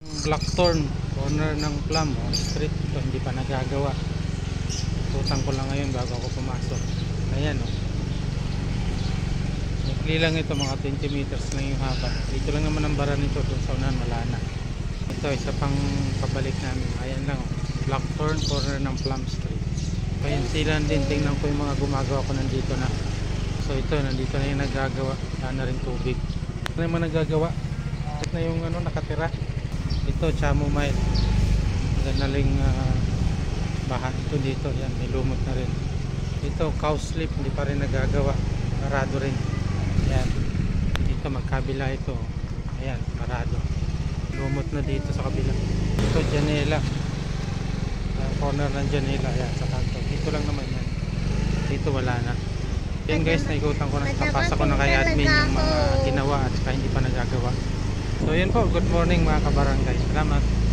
Blackthorn, corner ng Plum oh, Street. Ito, hindi pa nagagawa. Tutang ko lang ngayon bago ako pumasok. Ayan oh. Ikli lang ito, mga 20 meters lang yung haba. Dito lang naman ang bara nito, doon sa unahan, wala na. Ito, isa pang pabalik namin. Ayan lang oh. Blackthorn, corner ng Plum Street. Ayan sila din, tingnan ko yung mga gumagawa ko nandito na. So ito, nandito na yung nagagawa. Wala na rin tubig. Ito na yung mga nagagawa. Ito na yung ano, nakatira. Ito, chamomile. Ganaling uh, baha. Ito dito, yan, may lumot na rin. Ito, cow sleep, hindi pa rin nagagawa. Parado rin. Ayan. Dito, magkabila ito. Ayan, parado. Lumot na dito sa kabila. Ito, janela. Uh, corner ng janela. Ayan, sa kanto. Dito lang naman yan. Dito wala na. Yan guys, naikutan ko na. Napasa ko na kay admin yung mga ginawa at saka hindi pa nagagawa. So yun po, good morning mga kabarangay. Salamat.